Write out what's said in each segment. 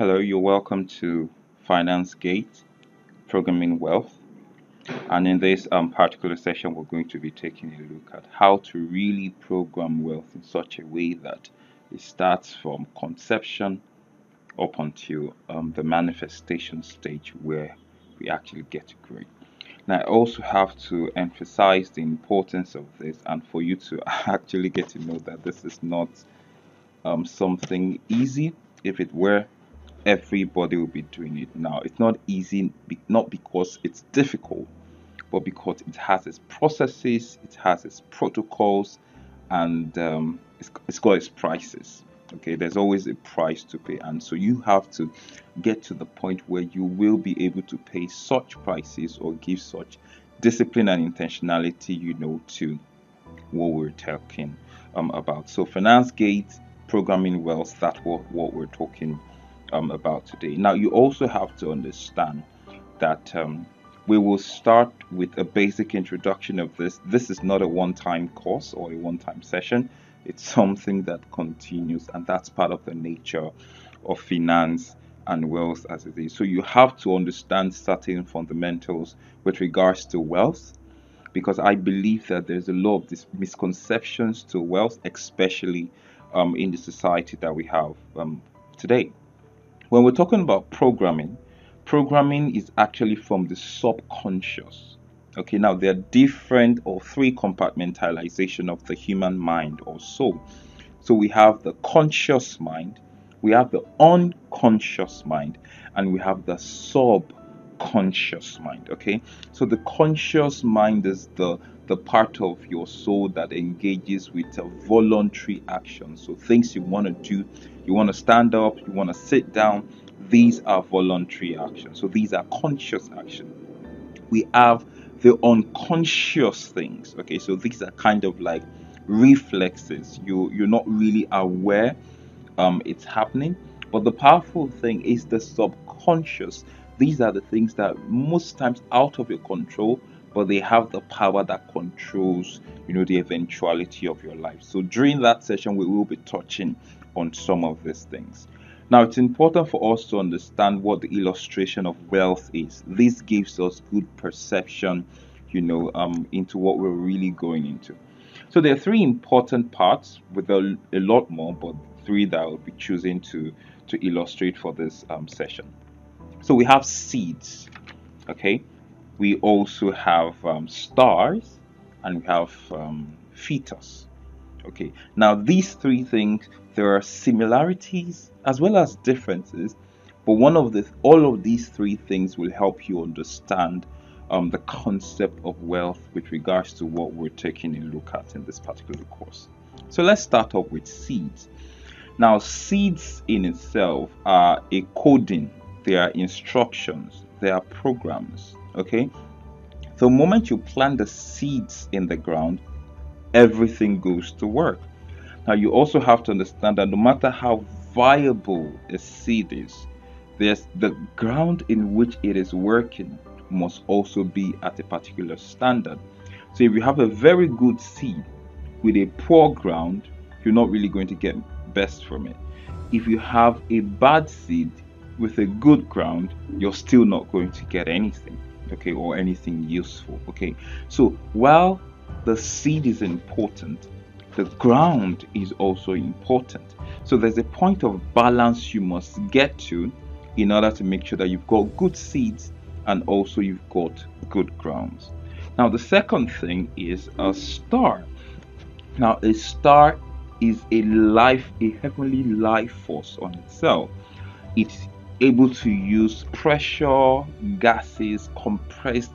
Hello, you're welcome to Finance Gate Programming Wealth. And in this um, particular session, we're going to be taking a look at how to really program wealth in such a way that it starts from conception up until um, the manifestation stage where we actually get to grow. Now, I also have to emphasize the importance of this and for you to actually get to know that this is not um, something easy. If it were, everybody will be doing it now. It's not easy, not because it's difficult, but because it has its processes, it has its protocols, and um, it's, it's got its prices. Okay, there's always a price to pay, and so you have to get to the point where you will be able to pay such prices or give such discipline and intentionality, you know, to what we're talking um, about. So, finance gate programming wealth, that's what, what we're talking um, about today. Now, you also have to understand that um, we will start with a basic introduction of this. This is not a one time course or a one time session, it's something that continues, and that's part of the nature of finance and wealth as it is. So, you have to understand certain fundamentals with regards to wealth because I believe that there's a lot of misconceptions to wealth, especially um, in the society that we have um, today. When we're talking about programming, programming is actually from the subconscious. Okay, now there are different or three compartmentalization of the human mind or soul. So we have the conscious mind, we have the unconscious mind, and we have the subconscious mind. Okay, so the conscious mind is the the part of your soul that engages with a voluntary action. So, things you want to do, you want to stand up, you want to sit down, these are voluntary actions. So, these are conscious action. We have the unconscious things. Okay, so these are kind of like reflexes. You you're not really aware um, it's happening, but the powerful thing is the subconscious. These are the things that most times out of your control, but they have the power that controls you know the eventuality of your life. So during that session we will be touching on some of these things. Now it's important for us to understand what the illustration of wealth is. This gives us good perception you know um, into what we're really going into. So there are three important parts with a, a lot more but three that i'll be choosing to to illustrate for this um, session. So we have seeds okay we also have um, stars and we have um, fetus. Okay, now these three things there are similarities as well as differences, but one of the all of these three things will help you understand um, the concept of wealth with regards to what we're taking a look at in this particular course. So let's start off with seeds. Now, seeds in itself are a coding, they are instructions, they are programs Okay, the moment you plant the seeds in the ground, everything goes to work. Now, you also have to understand that no matter how viable a seed is, there's the ground in which it is working must also be at a particular standard. So, if you have a very good seed with a poor ground, you're not really going to get best from it. If you have a bad seed with a good ground, you're still not going to get anything okay, or anything useful, okay. So while the seed is important, the ground is also important. So there's a point of balance you must get to in order to make sure that you've got good seeds and also you've got good grounds. Now, the second thing is a star. Now, a star is a life, a heavenly life force on itself. It able to use pressure gases compressed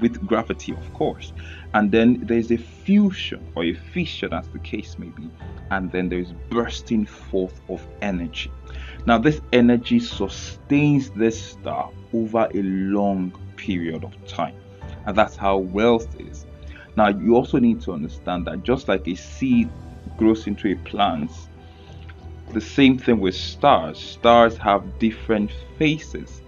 with gravity of course. And then there's a fusion or a fissure as the case may be and then there's bursting forth of energy. Now this energy sustains this star over a long period of time and that's how wealth is. Now you also need to understand that just like a seed grows into a plant the same thing with stars. Stars have different faces.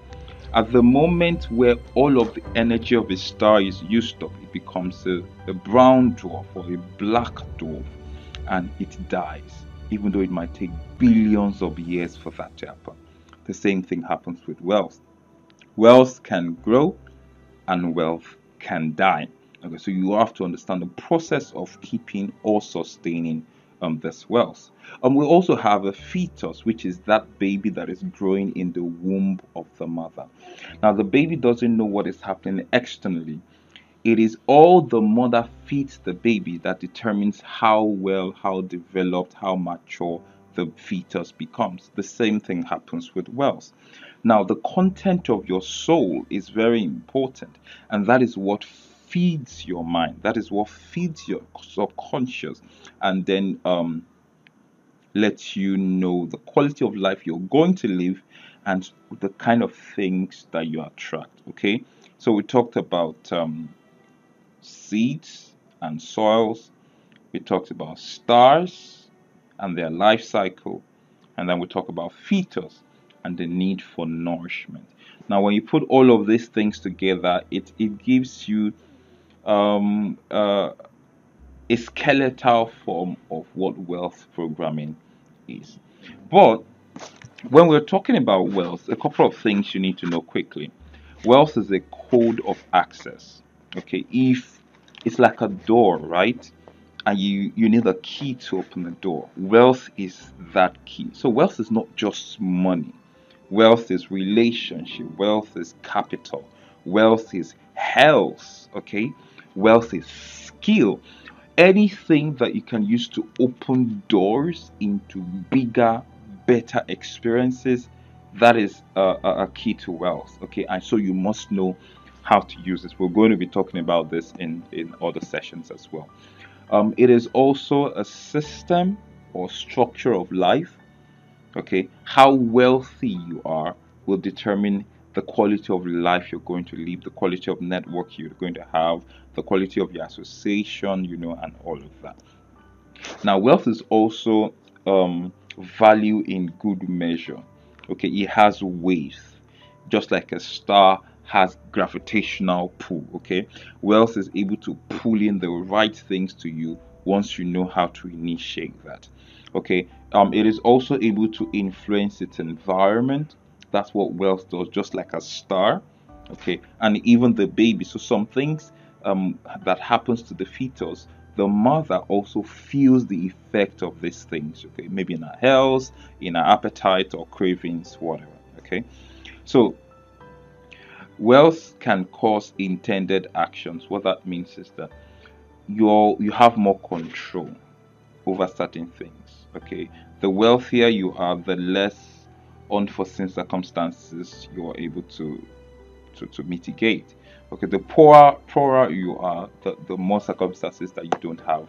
At the moment where all of the energy of a star is used up, it becomes a, a brown dwarf or a black dwarf and it dies, even though it might take billions of years for that to happen. the same thing happens with wealth. Wealth can grow and wealth can die. Okay, so you have to understand the process of keeping or sustaining um, this wealth. And we also have a fetus, which is that baby that is growing in the womb of the mother. Now, the baby doesn't know what is happening externally. It is all the mother feeds the baby that determines how well, how developed, how mature the fetus becomes. The same thing happens with wealth. Now, the content of your soul is very important, and that is what feeds your mind. That is what feeds your subconscious, and then um, lets you know the quality of life you're going to live and the kind of things that you attract. Okay, so we talked about um, seeds and soils, we talked about stars and their life cycle, and then we talk about fetus and the need for nourishment. Now, when you put all of these things together, it, it gives you um, uh, a skeletal form of what wealth programming is. But when we're talking about wealth, a couple of things you need to know quickly. Wealth is a code of access. Okay, if it's like a door, right? And you, you need a key to open the door. Wealth is that key. So wealth is not just money. Wealth is relationship. Wealth is capital. Wealth is health. Okay, wealth is skill. Anything that you can use to open doors into bigger, better experiences, that is a, a key to wealth. Okay, and so you must know how to use this. We're going to be talking about this in, in other sessions as well. Um, it is also a system or structure of life. Okay, how wealthy you are will determine the quality of life you're going to live, the quality of network you're going to have, the quality of your association, you know, and all of that. Now, wealth is also um, value in good measure. Okay, it has weight, just like a star has gravitational pull. Okay, wealth is able to pull in the right things to you once you know how to initiate that. Okay, um, it is also able to influence its environment that's what wealth does, just like a star. Okay, and even the baby. So some things um, that happens to the fetus, the mother also feels the effect of these things. Okay, maybe in her health, in her appetite or cravings, whatever. Okay, so wealth can cause intended actions. What that means is that you you have more control over certain things. Okay, the wealthier you are, the less unforeseen circumstances you are able to to, to mitigate. Okay, the poorer poorer you are, the, the more circumstances that you don't have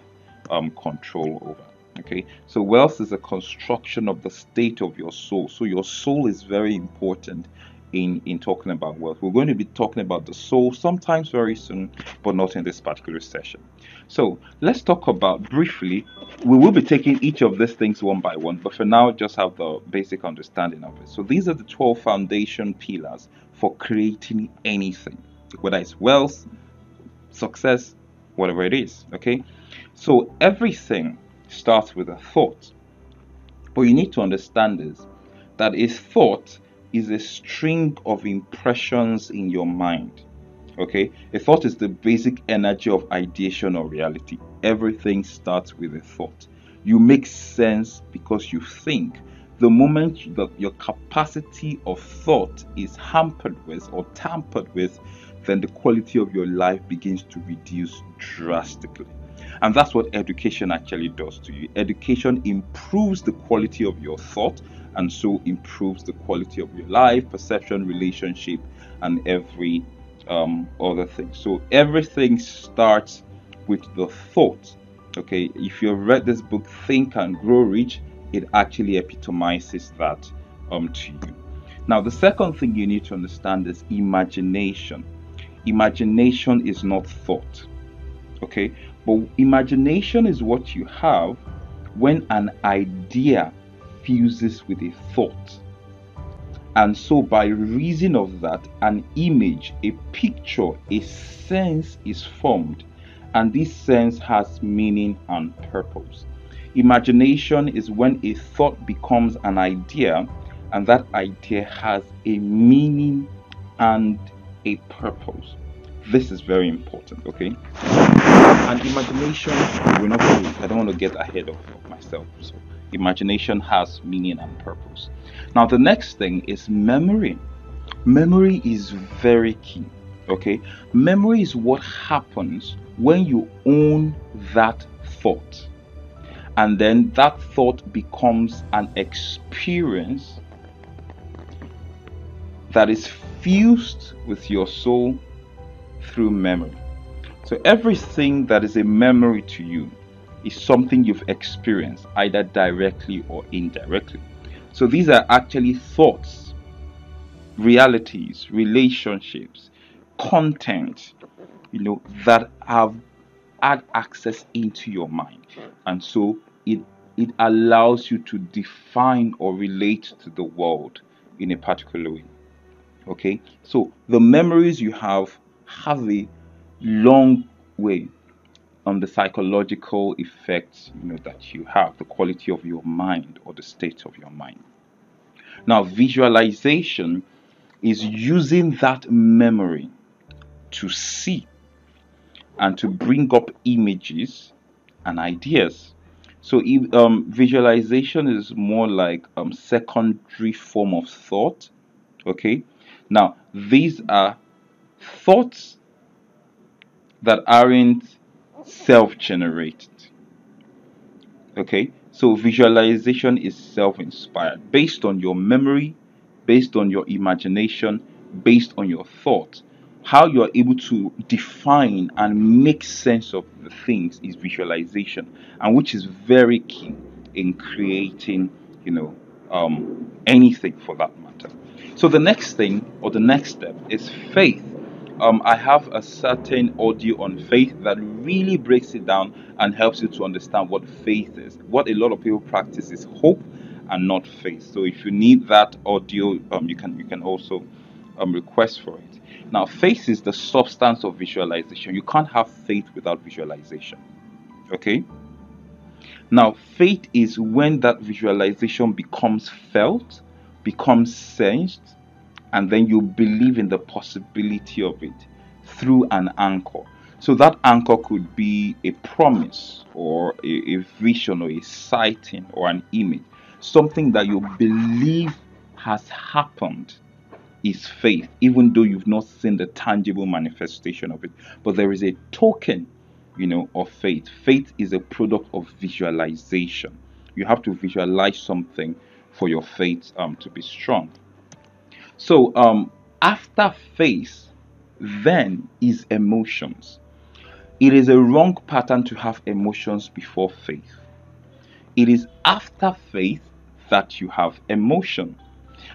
um, control over. Okay, so wealth is a construction of the state of your soul. So your soul is very important in in talking about wealth. We're going to be talking about the soul sometimes very soon, but not in this particular session. So let's talk about briefly. We will be taking each of these things one by one, but for now, just have the basic understanding of it. So these are the 12 foundation pillars for creating anything, whether it's wealth, success, whatever it is. Okay, so everything starts with a thought. But you need to understand is that a thought is a string of impressions in your mind. Okay, a thought is the basic energy of ideation or reality. Everything starts with a thought. You make sense because you think. The moment that your capacity of thought is hampered with or tampered with, then the quality of your life begins to reduce drastically. And that's what education actually does to you. Education improves the quality of your thought and so improves the quality of your life, perception, relationship, and every um, other thing. So everything starts with the thought. Okay, if you've read this book, Think and Grow Rich, it actually epitomizes that um, to you. Now, the second thing you need to understand is imagination. Imagination is not thought. Okay, but imagination is what you have when an idea fuses with a thought. And so, by reason of that, an image, a picture, a sense is formed, and this sense has meaning and purpose. Imagination is when a thought becomes an idea, and that idea has a meaning and a purpose. This is very important, okay? And imagination, we're not I don't want to get ahead of, of myself. So, imagination has meaning and purpose. Now, the next thing is memory. Memory is very key, okay? Memory is what happens when you own that thought and then that thought becomes an experience that is fused with your soul through memory. So everything that is a memory to you is something you've experienced either directly or indirectly. So these are actually thoughts, realities, relationships, content, you know, that have had access into your mind. And so it it allows you to define or relate to the world in a particular way. Okay? So the memories you have have a long way on the psychological effects you know that you have, the quality of your mind or the state of your mind. Now, visualization is using that memory to see and to bring up images and ideas. So, um, visualization is more like um, secondary form of thought. Okay, now these are thoughts that aren't self-generated. Okay, so visualization is self-inspired, based on your memory, based on your imagination, based on your thought. how you are able to define and make sense of the things is visualization and which is very key in creating you know um, anything for that matter so the next thing or the next step is faith um, I have a certain audio on faith that really breaks it down and helps you to understand what faith is. What a lot of people practice is hope and not faith. So if you need that audio, um, you can you can also um, request for it. Now, faith is the substance of visualization. You can't have faith without visualization. Okay? Now, faith is when that visualization becomes felt, becomes sensed, and then you believe in the possibility of it through an anchor. So that anchor could be a promise or a, a vision or a sighting or an image, something that you believe has happened is faith, even though you've not seen the tangible manifestation of it. But there is a token, you know, of faith. Faith is a product of visualization. You have to visualize something for your faith um, to be strong. So um, after faith, then is emotions. It is a wrong pattern to have emotions before faith. It is after faith that you have emotion.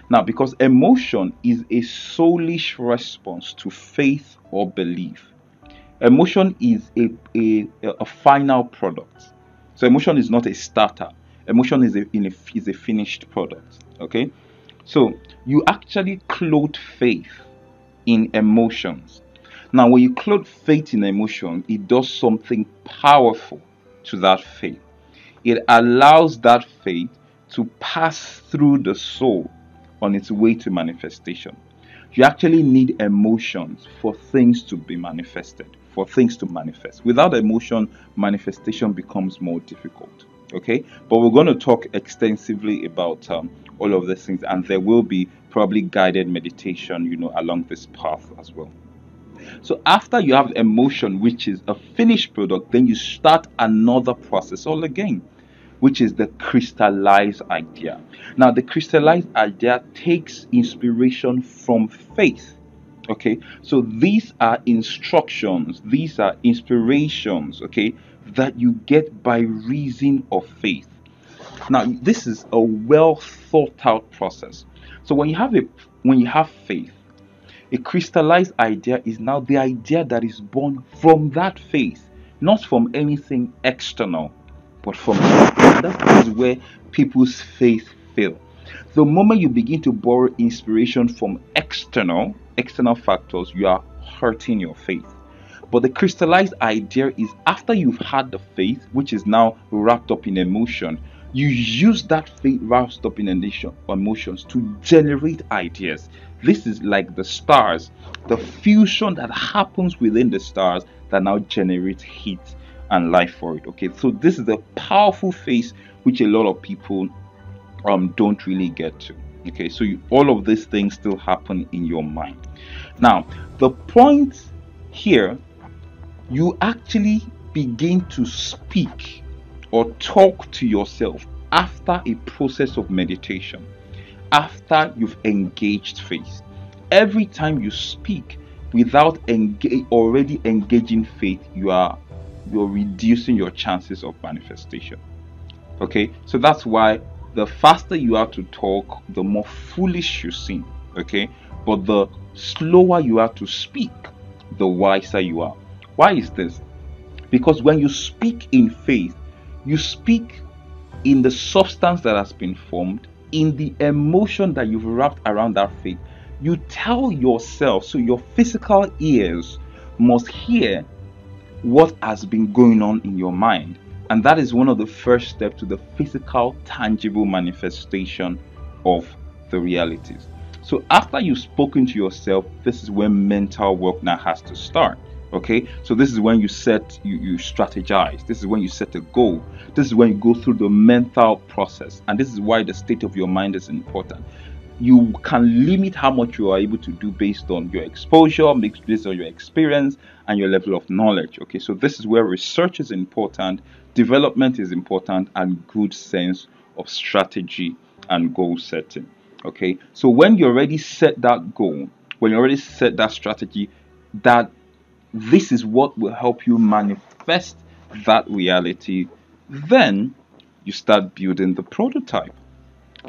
Now, because emotion is a soulish response to faith or belief, emotion is a, a, a final product. So, emotion is not a starter, emotion is a, a, is a finished product. Okay, so you actually clothe faith in emotions. Now, when you clothe faith in emotion, it does something powerful to that faith. It allows that faith to pass through the soul on its way to manifestation. You actually need emotions for things to be manifested, for things to manifest. Without emotion, manifestation becomes more difficult. Okay, but we're going to talk extensively about um, all of these things, and there will be probably guided meditation, you know, along this path as well. So after you have emotion, which is a finished product, then you start another process all again which is the crystallized idea. Now, the crystallized idea takes inspiration from faith. Okay, so these are instructions, these are inspirations, okay, that you get by reason of faith. Now, this is a well thought out process. So when you have a when you have faith, a crystallized idea is now the idea that is born from that faith, not from anything external but from that is where people's faith fail. The moment you begin to borrow inspiration from external external factors, you are hurting your faith. But the crystallized idea is after you've had the faith, which is now wrapped up in emotion, you use that faith wrapped up in emotions to generate ideas. This is like the stars, the fusion that happens within the stars that now generates heat and life for it. Okay, so this is the powerful phase which a lot of people um don't really get to. Okay, so you, all of these things still happen in your mind. Now, the point here, you actually begin to speak or talk to yourself after a process of meditation, after you've engaged faith. Every time you speak without engage, already engaging faith, you are you're reducing your chances of manifestation. Okay, so that's why the faster you are to talk, the more foolish you seem. Okay, but the slower you are to speak, the wiser you are. Why is this? Because when you speak in faith, you speak in the substance that has been formed, in the emotion that you've wrapped around that faith. You tell yourself, so your physical ears must hear what has been going on in your mind. And that is one of the first steps to the physical, tangible manifestation of the realities. So after you've spoken to yourself, this is when mental work now has to start okay? So this is when you set you, you strategize. This is when you set a goal. This is when you go through the mental process. And this is why the state of your mind is important. You can limit how much you are able to do based on your exposure based on your experience and your level of knowledge okay? So this is where research is important development is important and good sense of strategy and goal setting okay? So when you already set that goal when you already set that strategy that this is what will help you manifest that reality. Then you start building the prototype.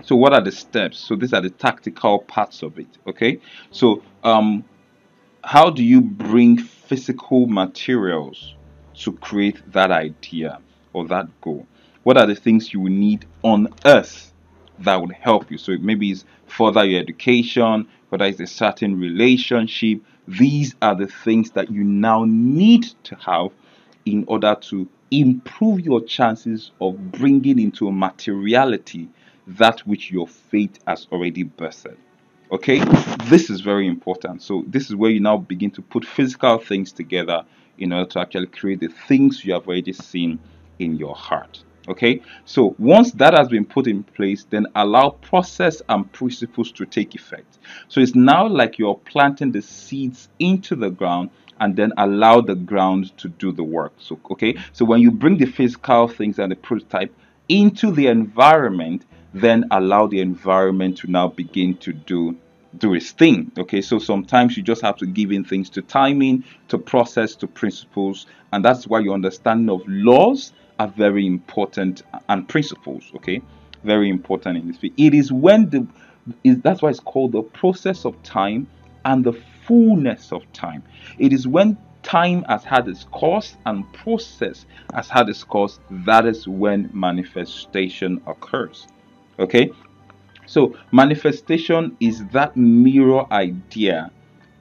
So, what are the steps? So, these are the tactical parts of it. Okay. So, um, how do you bring physical materials to create that idea or that goal? What are the things you will need on earth that would help you? So, maybe it's further your education, whether it's a certain relationship, these are the things that you now need to have in order to improve your chances of bringing into materiality that which your faith has already birthed. Okay, this is very important. So, this is where you now begin to put physical things together in order to actually create the things you have already seen in your heart okay? So once that has been put in place then allow process and principles to take effect. So it's now like you're planting the seeds into the ground and then allow the ground to do the work so okay? So when you bring the physical things and the prototype into the environment then allow the environment to now begin to do do its thing okay? So sometimes you just have to give in things to timing to process to principles and that's why your understanding of laws are very important and principles okay? Very important in this field. It is when the is that's why it's called the process of time and the fullness of time. It is when time has had its course and process has had its course that is when manifestation occurs okay? So manifestation is that mirror idea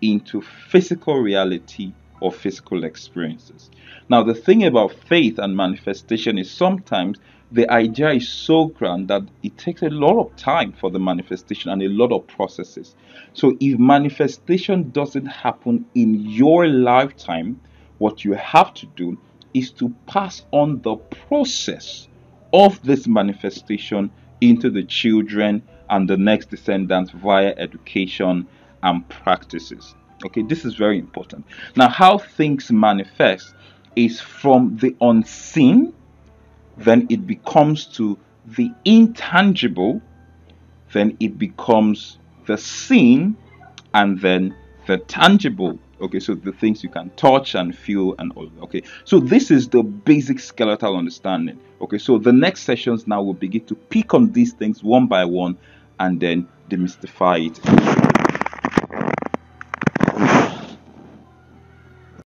into physical reality or physical experiences. Now, the thing about faith and manifestation is sometimes the idea is so grand that it takes a lot of time for the manifestation and a lot of processes. So, if manifestation doesn't happen in your lifetime, what you have to do is to pass on the process of this manifestation into the children and the next descendants via education and practices. Okay, this is very important. Now, how things manifest is from the unseen, then it becomes to the intangible, then it becomes the seen, and then the tangible. Okay, so the things you can touch and feel and all. Okay, so this is the basic skeletal understanding. Okay, so the next sessions now will begin to pick on these things one by one and then demystify it.